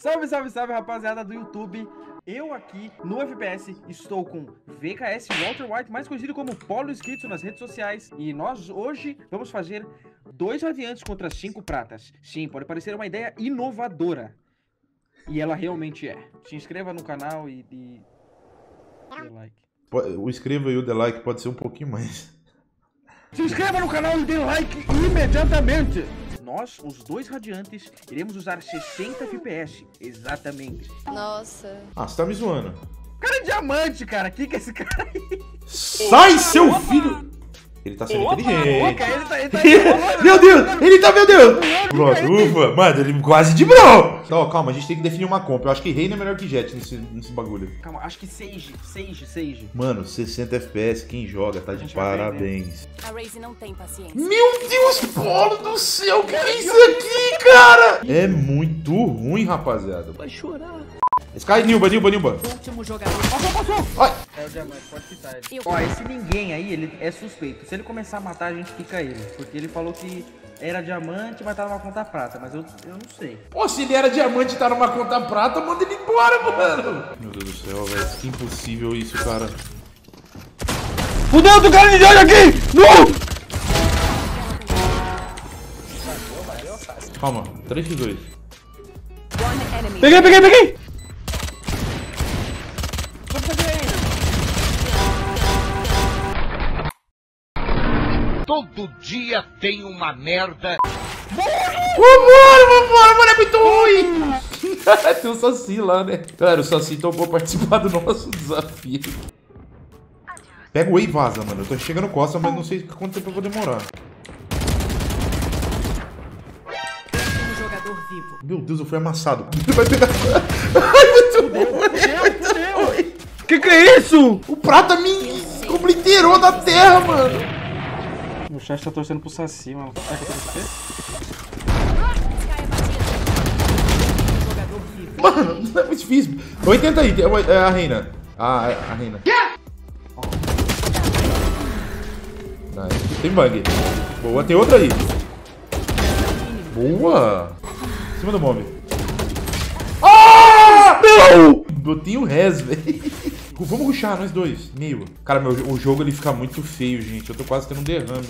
Salve, salve, salve, rapaziada do YouTube. Eu aqui no FPS estou com VKS Walter White, mais conhecido como Polo Escrito nas redes sociais. E nós hoje vamos fazer dois radiantes contra cinco pratas. Sim, pode parecer uma ideia inovadora. E ela realmente é. Se inscreva no canal e, e... dê like. O inscreva e o the like pode ser um pouquinho mais. Se inscreva no canal e dê like imediatamente! Nós, os dois radiantes, iremos usar 60 FPS. Exatamente. Nossa. Ah, você tá me zoando. Cara é diamante, cara. Que que é esse cara aí? Sai, seu filho! Ele tá sendo inteligente. Opa, ele tá, ele tá meu Deus! Ele tá, meu Deus! Pronto, ufa. Mano, ele quase de bro. Não, calma, a gente tem que definir uma compra. Eu acho que Reina é melhor que Jet nesse, nesse bagulho. Calma, acho que Sage, Sage, Sage. Mano, 60 FPS, quem joga tá de parabéns. A Raze não tem paciência. Meu Deus, Polo do céu, que é isso aqui, cara? É muito ruim, rapaziada. Vai chorar. Sky, Nilba, Nilba, Nilba. Último jogador. Ai, É o diamante, pode citar ele. Eu- Ó, esse ninguém aí, ele é suspeito. Se ele começar a matar, a gente fica ele. Porque ele falou que era diamante, mas tava numa conta prata. Mas eu, eu não sei. Pô, se ele era diamante e tá numa conta prata, manda ele embora, mano. Meu Deus do céu, velho. Que impossível isso, cara. Fudeu, do cara de diamante aqui! Não! Calma, 3x2. One enemy. Peguei, peguei, peguei! Todo dia tem uma merda. Vambora, vambora, mano, é muito ruim. Tem um Saci lá, né? Cara, o Saci topou participar do nosso desafio. Pega o E e vaza, mano. Eu tô chegando costa, mas não sei quanto tempo eu vou demorar. Último jogador vivo. Meu Deus, eu fui amassado. Vai pegar. Ai, muito ruim. Que que é isso? O prata me obliterou da terra, mano. Chat tá torcendo pro Saci, mano. Será que eu tô vivo. Mano, não é muito difícil. 80 aí, é a reina. Ah, é a reina. Nice. Tem bug. Boa, tem outra aí. Boa. Em cima do bomb. Ah! Não! Botinho res, velho. Vamos rushar, nós dois. Meio. Cara, meu, o jogo ele fica muito feio, gente. Eu tô quase tendo um derrame.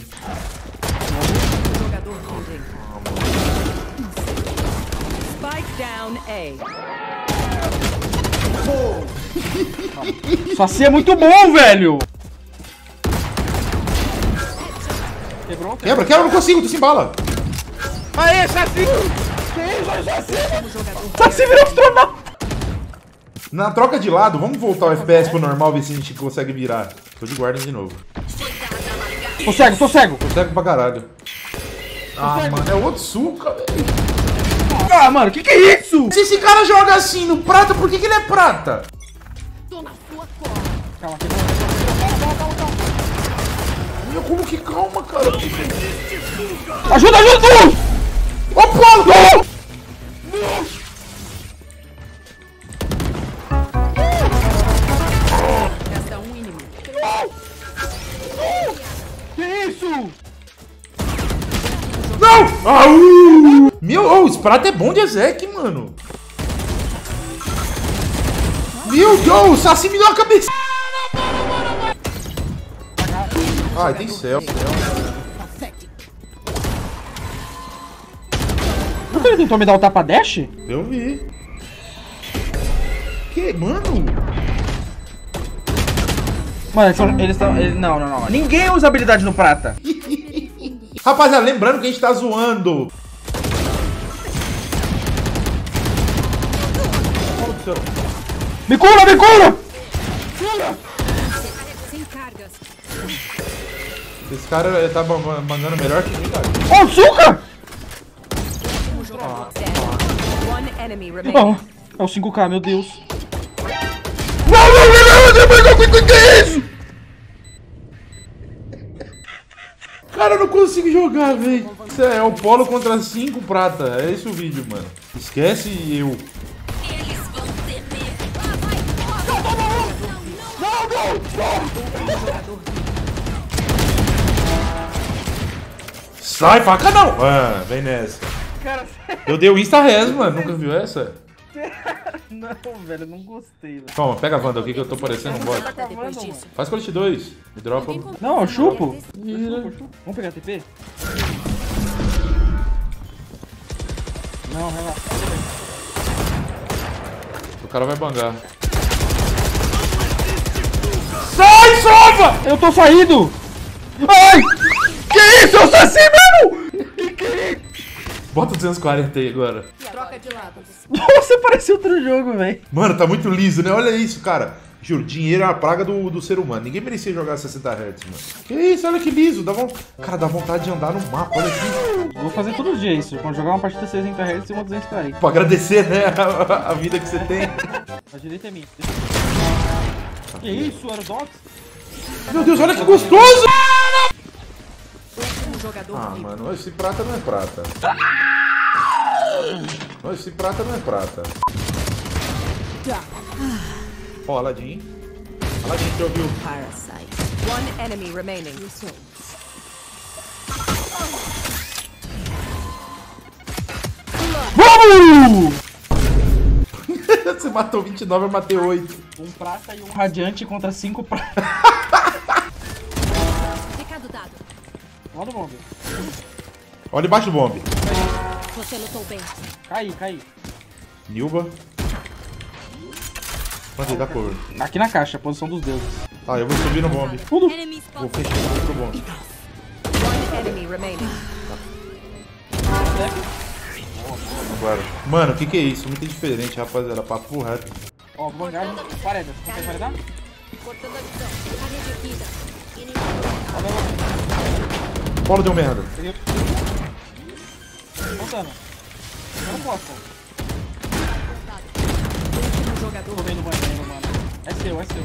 Saci é muito bom, velho! Quebrou? Quebra, quebra, eu não consigo, tô sem bala. Aê, Saci! Que isso, Saci? Saci virou astronauta! Na troca de lado, vamos voltar o FPS pro normal, ver se a gente consegue virar. Tô de guarda de novo. Tô cego, tô cego! Consegue pra caralho. Ah, mano, é outro suca, velho. Ah, mano, que que é isso? Se esse cara joga assim no prata, por que, que ele é prata? Tô na sua cola. Calma, quebrou. Meu, como que calma, cara? Ajuda, ajuda! Ô, Paulo! Não! Au! Meu, oh, esse prata é bom de Ezek, mano. Meu Deus, o Saci me deu a cabeça. Ai, tem céu. Por que ele tentou me dar o tapa dash? Eu vi. Que, mano? Mano, eles estão. Não, não, não. Ninguém usa habilidade no prata. Rapaziada, lembrando que a gente tá zoando. Me cura, me cura! Esse cara ele tá ma- ma- mandando melhor que mim, cara. Ô, Suca! Oh, remaining. é o 5k, meu Deus. Não, não, não, não, não, não, não, não, que é isso? Cara, eu não consigo jogar, velho. Isso é o polo contra 5 prata. É esse o vídeo, mano. Esquece eu. Sai, faca não! Ah, vem nessa. Cara, Eu dei o Insta-Res, mano. Nunca viu essa? Não, velho, não gostei, velho. Toma, pega a Wanda aqui que eu tô parecendo um bot. Disso. Faz colete 2. Me dropa. Não, eu chupo. Eu chupo, eu chupo. Vamos pegar TP? Não, relaxa. O cara vai bangar. Sai, sova! Eu tô saído! Ai! Que isso? Eu sou assim mesmo! Bota 240 aí agora. Troca de lado. Nossa, parecia outro jogo, velho. Mano, tá muito liso, né? Olha isso, cara. Juro, dinheiro é uma praga do, do ser humano. Ninguém merecia jogar 60 Hz, mano. Que isso, olha que liso. Dá. Cara, dá vontade de andar no mapa, olha aqui. Vou fazer todo dia isso. Quando jogar uma partida 60 Hz e uma 240. Pra agradecer, né, a, a vida que você tem. A direita é minha. Que isso, Aerodox? Meu Deus, olha que gostoso! Ah, mano, esse prata não é prata. Não, esse prata não é prata. Ó, Aladdin. Aladdin, você ouviu? Parasite. One enemy remaining. Vamos! você matou 29, eu matei 8. Um prata e um radiante contra cinco pratas. Recado dado. Roda o bombe. Olha embaixo do bombe. Você lutou bem. Cai, cai. Nilba. Mandei, dá cover. Aqui na caixa, posição dos deuses. Tá, eu vou subir no bombe. Tudo. Vou fechar o outro bombe. One enemy remaining. Agora. Mano, o que que é isso? Muito diferente, rapaziada. Papo reto. Ó, vangagem. Pareda. Você quer paredar? Cortando a visão. Parede. Olha lá. Paulo deu merda. Peguei. Voltando. Eu não posso. Último jogador Tô vendo o banheiro, mano. É seu, é seu.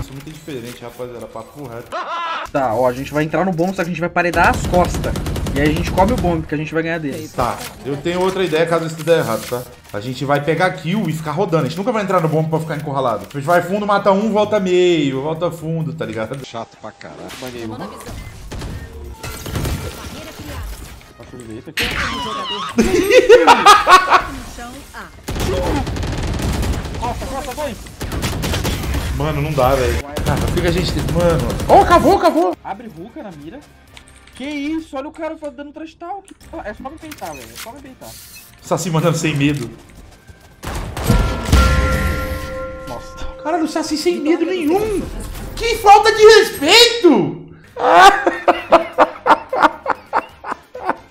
Isso é muito diferente, rapaziada. Papo reto. Tá, ó, a gente vai entrar no bombe, só que a gente vai paredar as costas. E aí a gente come o bombe, que a gente vai ganhar deles. Tá, eu tenho outra ideia caso isso der errado, tá? A gente vai pegar kill e ficar rodando. A gente nunca vai entrar no bombe pra ficar encurralado. A gente vai fundo, mata um, volta meio, volta fundo, tá ligado? Chato pra caralho. Banhei Ah. Costa, costa, dois. Mano, não dá, velho. Cara, por que que a gente. Mano. Ó, cavou, cavou! Abre Ruka na mira. Que isso, olha o cara dando trash talk. É só me peitar, velho. É só me peitar. Saci mandando sem medo. Nossa. Cara, do Saci sem medo nenhum! Que falta de respeito!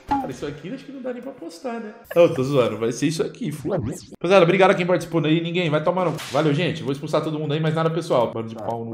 Cara, isso aqui acho que não dá nem pra postar, né? Eu tô zoando, vai ser isso aqui, foda-se. Rapaziada, obrigado a quem participou daí. Ninguém vai tomar no. Valeu, gente. Vou expulsar todo mundo aí, mas nada pessoal. Bando de pau no.